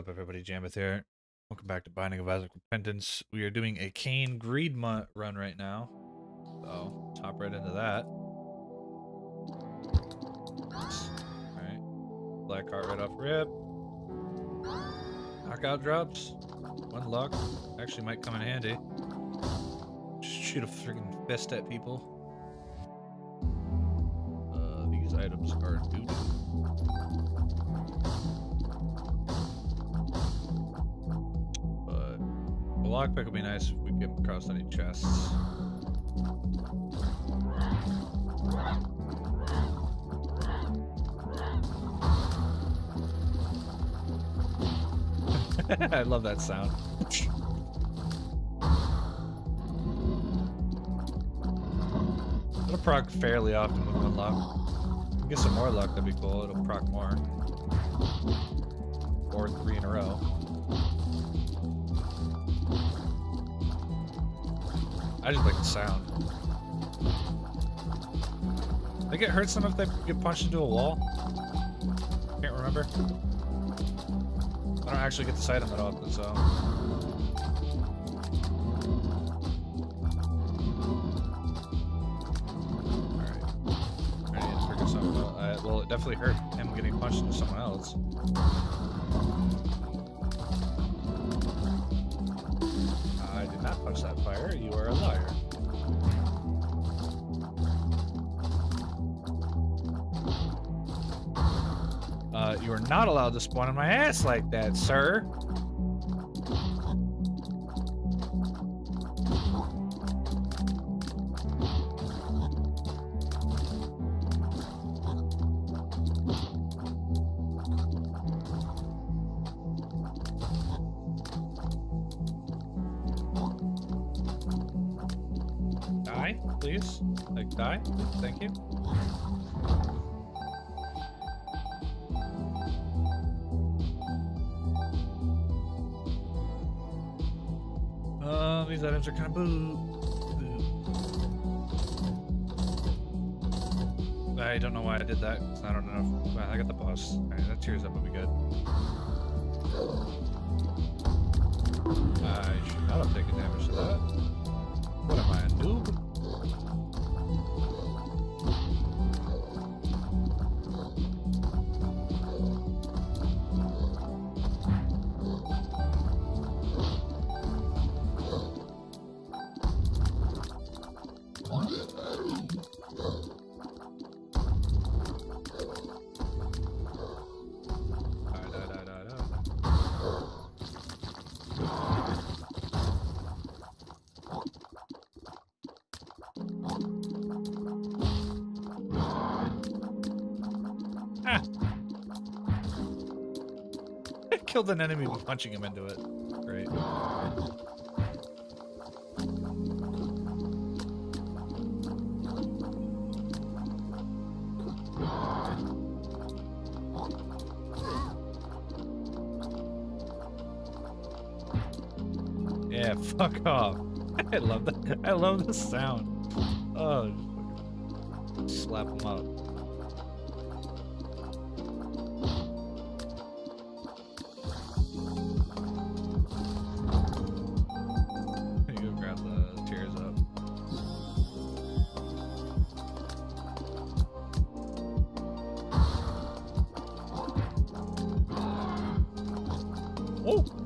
Up, everybody? Jammbith here. Welcome back to Binding of Isaac Repentance. We are doing a Cain Greed run right now. So, hop right into that. Alright. Black heart right off rip. Knockout drops. One luck. Actually might come in handy. Shoot a freaking fist at people. Uh, these items are doo lockpick would be nice if we get across any chests. I love that sound. It'll proc fairly often with one luck. Get some more luck, that'd be cool. It'll proc more. Or three in a row. I just like the sound. They get hurt some if they get punched into a wall. Can't remember. I don't actually get this item that often, so. Alright. I to out. Well, it definitely hurt him getting punched into someone else. Not allowed to spawn in my ass like that, sir. Die, please. Like, die. Thank you. Are kind of boo. I don't know why I did that. I don't know. If, well, I got the boss. Alright, that cheers up will be good. I should not have taken damage to that. Ah. killed an enemy by punching him into it. Love that. I love the sound. Oh, slap him up. Go grab the up. Oh!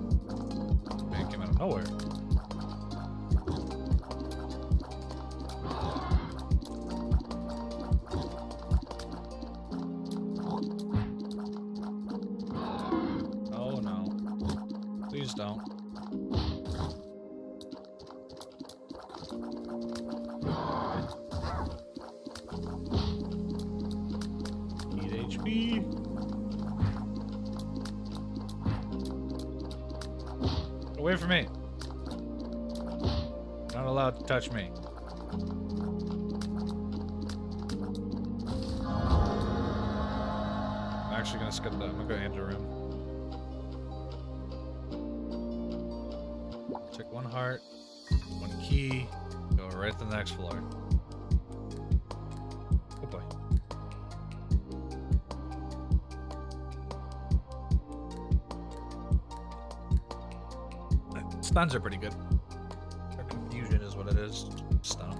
Away from me. Not allowed to touch me. I'm actually gonna skip that. I'm gonna go into a room. Take one heart, one key, go right to the next floor. Stuns are pretty good. Their confusion is what it is. Stun.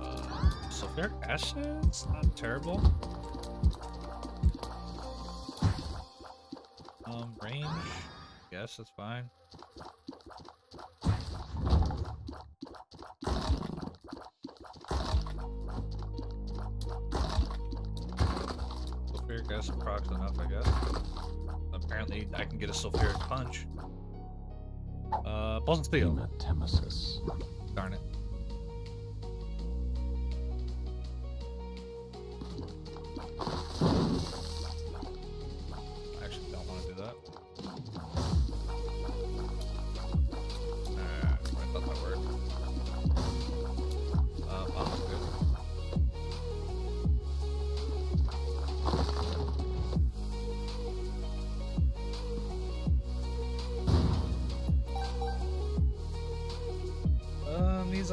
Uh, sulfuric acid's not terrible. Um, range. Yes, that's fine. Sulfuric acid procs enough, I I can get a sulfuric punch. Uh, Pulse and Steel.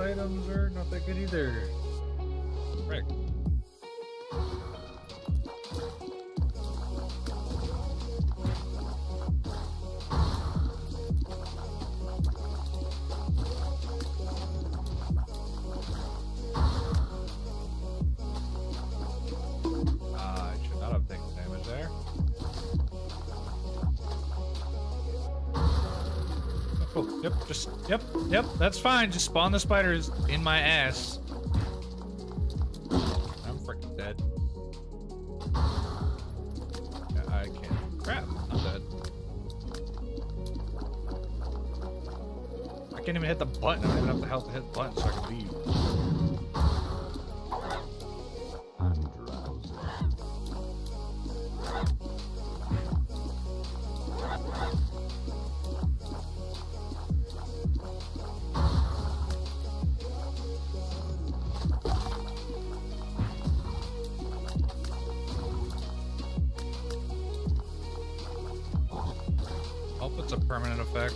Items are not that good either. Frick. Yep, that's fine. Just spawn the spiders in my ass. Permanent effect.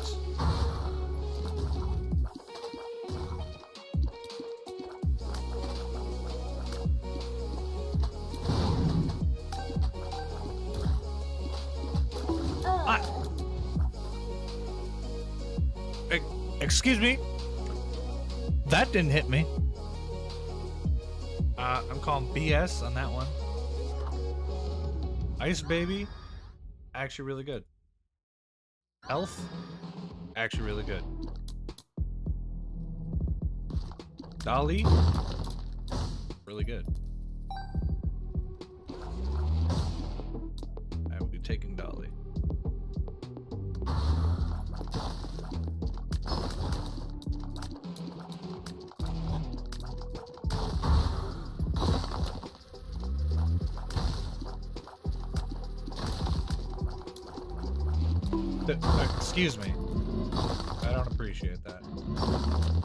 I... E- Excuse me. That didn't hit me. Uh, I'm calling BS on that one. Ice Baby, actually really good. Health, actually really good. Dolly, really good. Uh, excuse me. I don't appreciate that.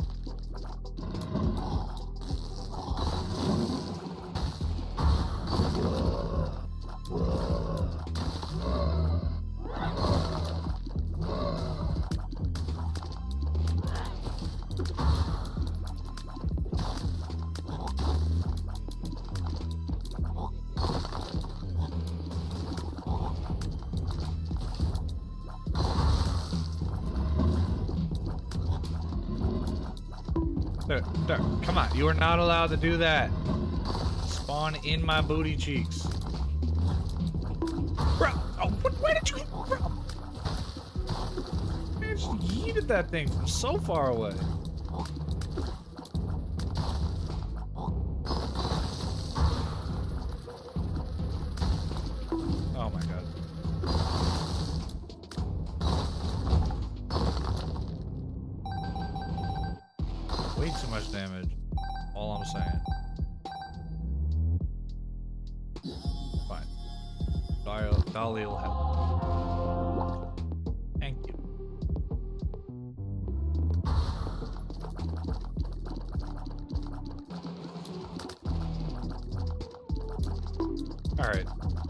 You are not allowed to do that. Spawn in my booty cheeks. Bro, oh, what, where did you, bro? Man, just yeeted that thing from so far away. Help. Thank you. Alright.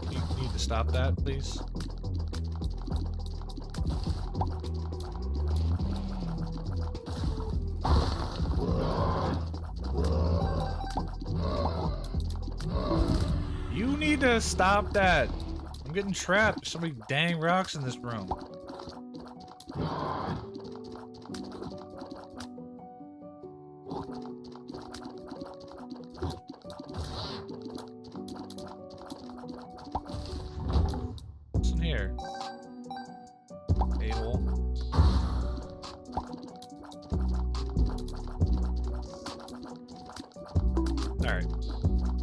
You need to stop that, please. You need to stop that. I'm getting trapped. There's so many dang rocks in this room. Alright.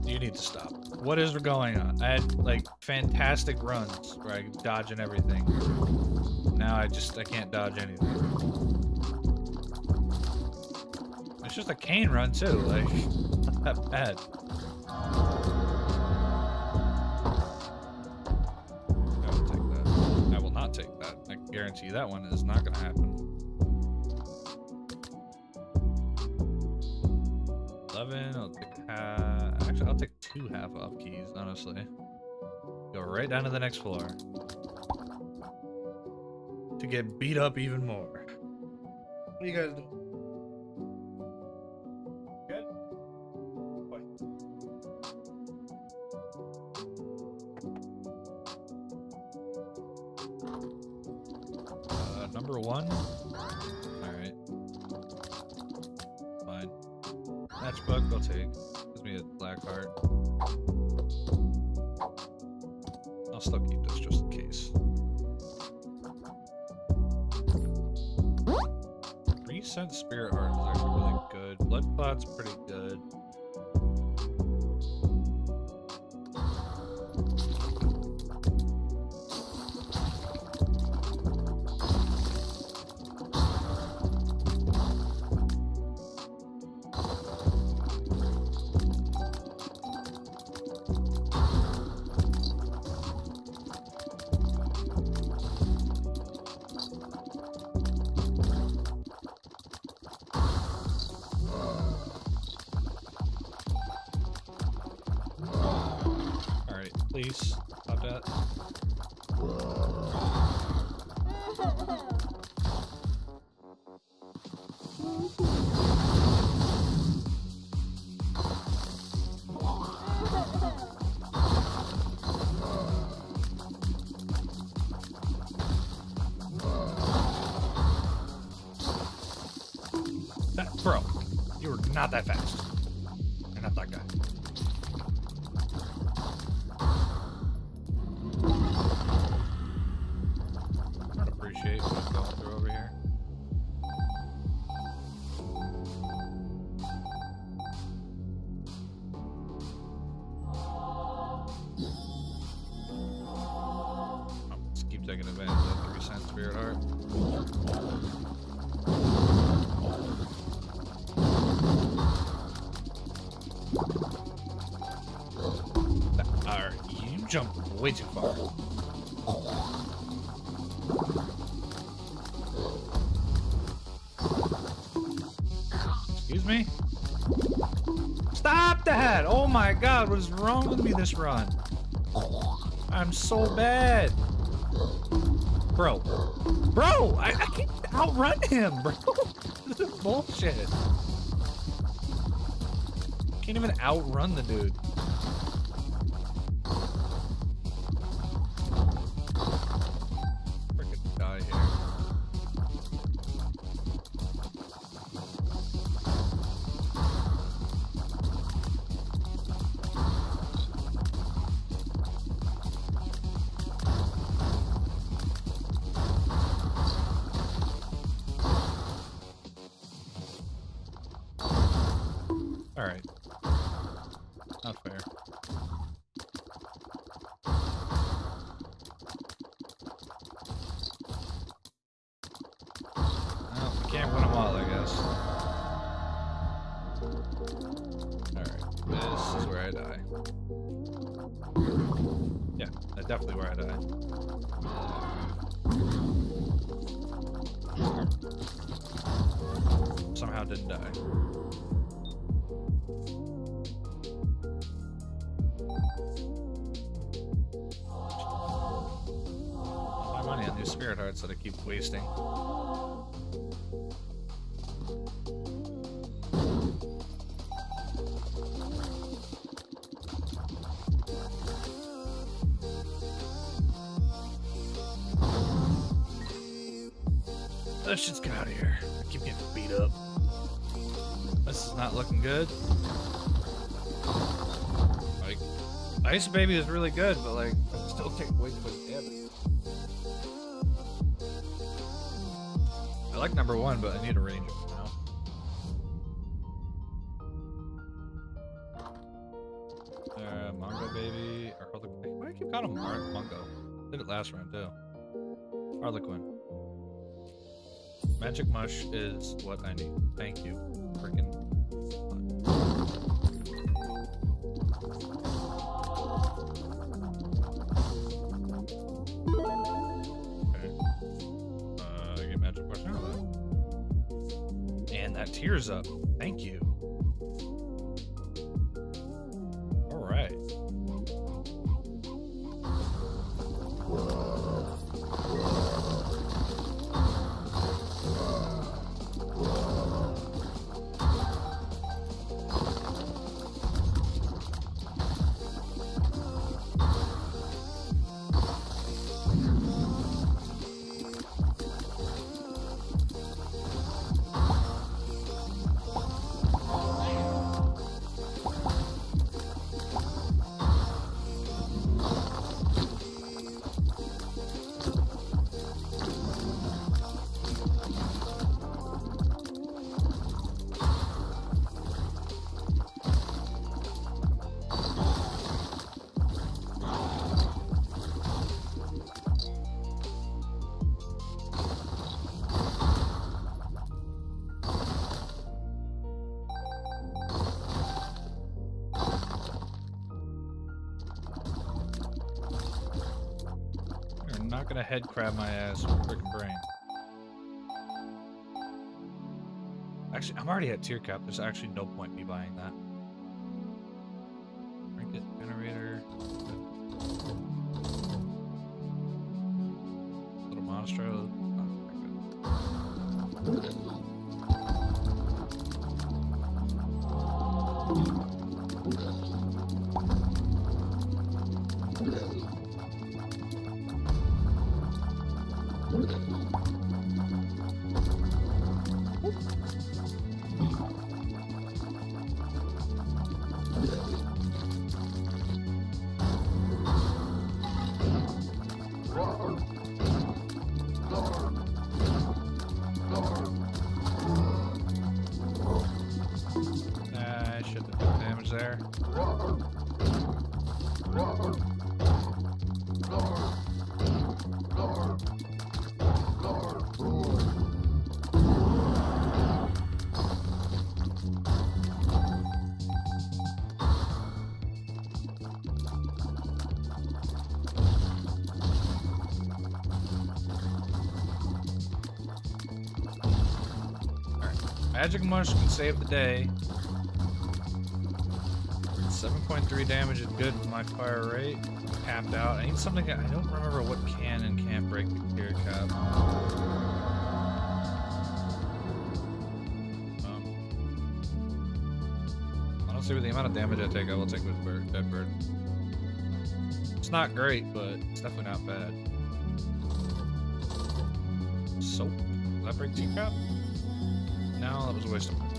You need to stop. What is going on? I had like fantastic runs where I dodge and everything. Now I just I can't dodge anything. It's just a Cain run too, like not that bad. I will take that. I will not take that. I guarantee that one is not gonna happen. Go down to the next floor. To get beat up even more. What are you guys doing? Good? Uh, number one? Alright. Fine. Matchbook, I'll take. Gives me a black heart. I'll still keep this just in case. Three cent spirit heart is actually really good. Blood clot's pretty good. Not that fast. Me? Stop that! Oh my god, what is wrong with me this run? I'm so bad. Bro. Bro! I, I can't outrun him, bro. this is bullshit. Can't even outrun the dude. Can't win them all, I guess. Alright, this is where I die. Yeah, that's definitely where I die. Somehow didn't die. My money on these spirit hearts that I keep wasting. Let's just get out of here. I keep getting beat up. This is not looking good. Like, Ice Baby is really good, but like, I still take way too much damage. Like number one, but I need a range up now. Uh, Mongo Baby, or Harlequin. Why do I keep calling him Mongo? Did it last round too. Harlequin. Magic Mush is what I need. Thank you. Freaking. Tears up. Thank you. Head crab my ass with freaking brain. Actually, I'm already at tear cap. There's actually no point me buying that. Trinket generator. Little monstro. Oh, Magic Mush can save the day. 7.3 damage is good with my fire rate. Tapped out. I need something. I don't remember what can and can't break the tear cap. Um, honestly, with the amount of damage I take, I will take with bird, dead bird. It's not great, but it's definitely not bad. Soap. Did that break tear cap? No, that was a waste of money.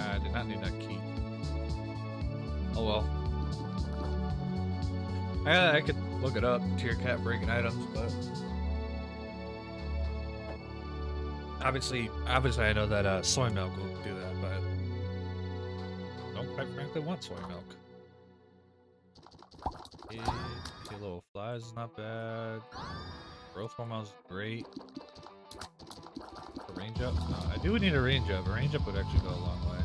I did not need that key. Oh well. I, I could look it up, tear cap breaking items, but obviously, obviously, I know that uh, soy milk will do that, but don't quite frankly want soy milk. Okay, little flies is not bad. Growth hormones great. A range up? No, I do need a range up. A range up would actually go a long way.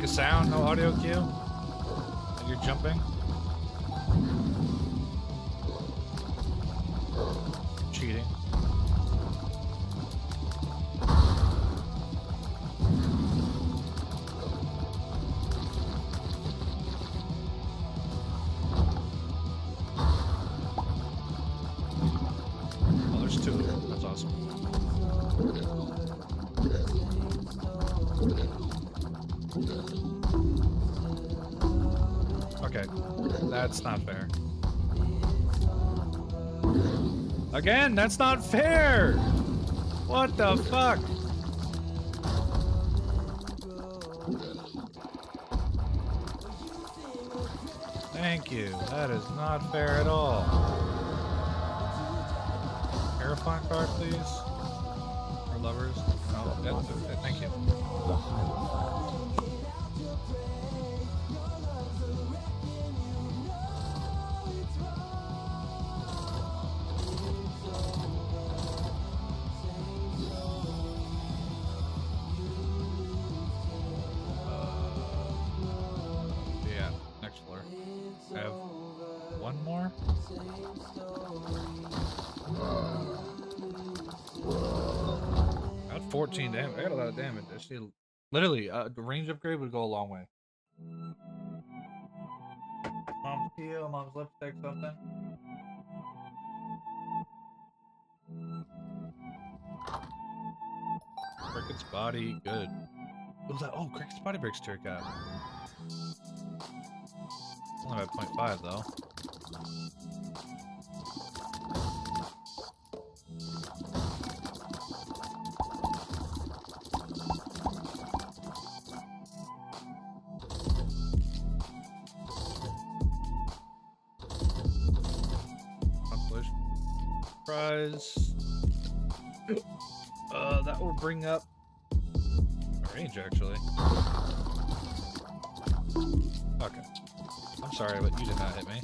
Make a sound, no audio cue? You're jumping? Okay, that's not fair. Again, that's not fair! What the fuck? Thank you. That is not fair at all. Terrifying card, please. Or lovers. No, that's. Thank you. Literally, uh, the range upgrade would go a long way. Mom's heel, mom's lipstick, something. Cricket's body, good. What was that? Oh, Cricket's body breaks tear cap. Only about 0.5 though. Uh, that will bring up range actually. Okay. I'm sorry, but you did not hit me.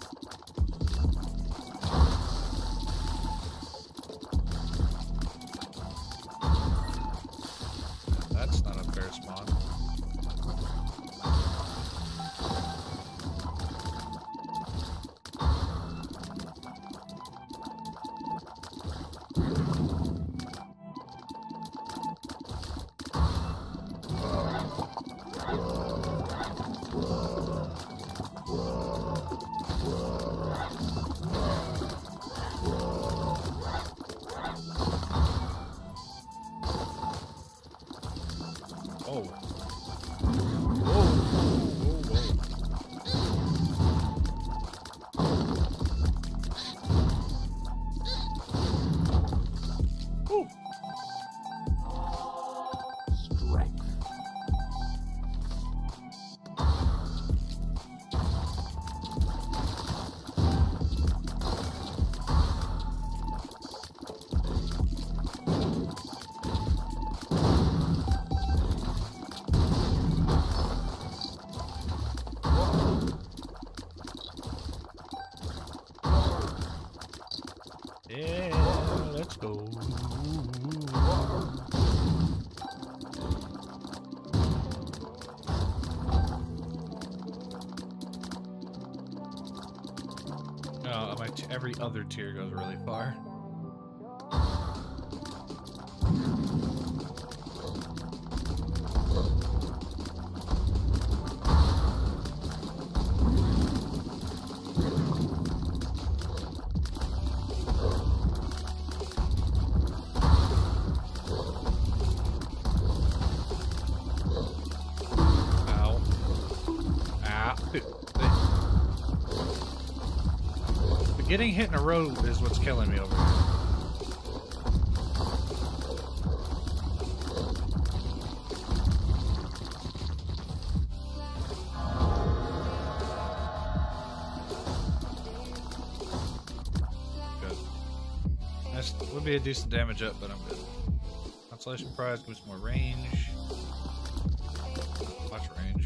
Yeah, let's go. No, my every other tear goes really far. Getting hit in a row is what's killing me over here. Be a decent damage up, but I'm good. Consolation prize gives more range. Watch range.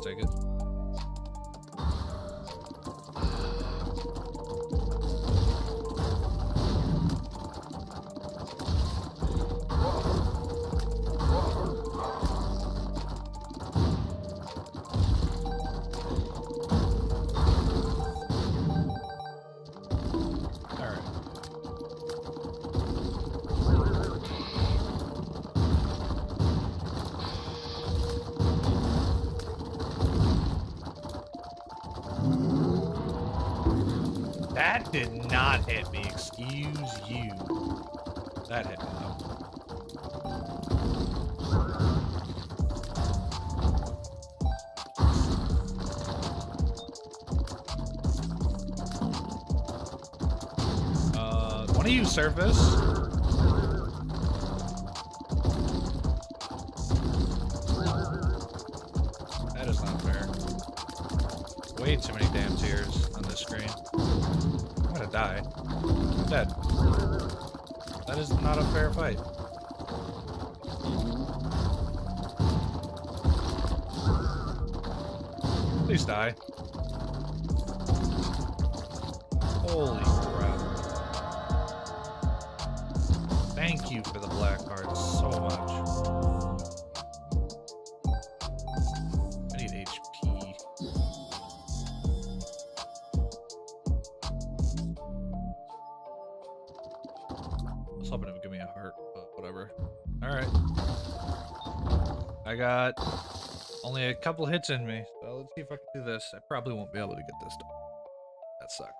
Take it. Did not hit me. Excuse you. That hit me. Uh, one of you surface. Please die. Holy crap. Thank you for the black hearts so much. I need HP. I was hoping it would give me a heart, but whatever. Alright. I got only a couple hits in me, let's see if I can do this. I probably won't be able to get this done. That sucks.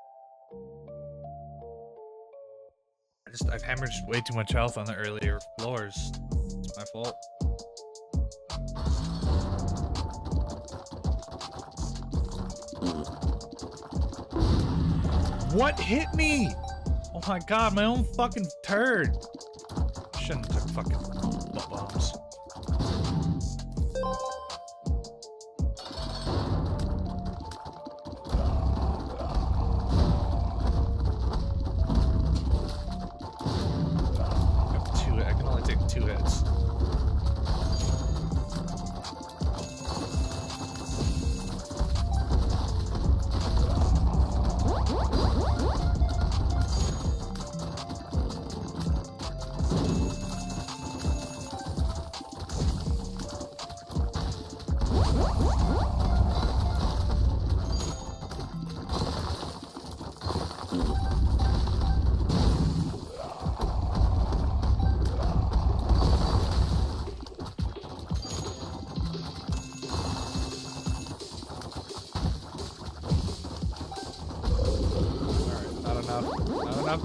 I just I've hemorrhaged way too much health on the earlier floors. It's my fault. What hit me? Oh my god, my own fucking turd. Shouldn't have fucking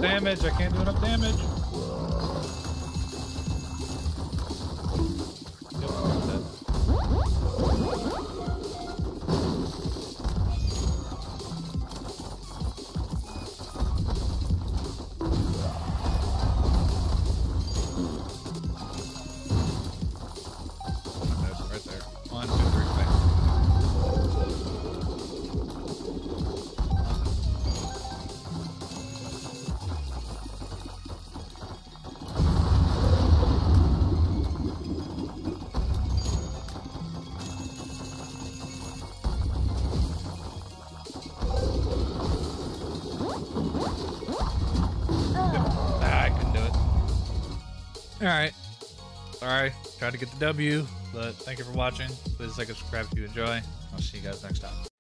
damage. I can't do enough damage. All right. Sorry. Tried to get the W, but thank you for watching. Please like and subscribe if you enjoy. I'll see you guys next time.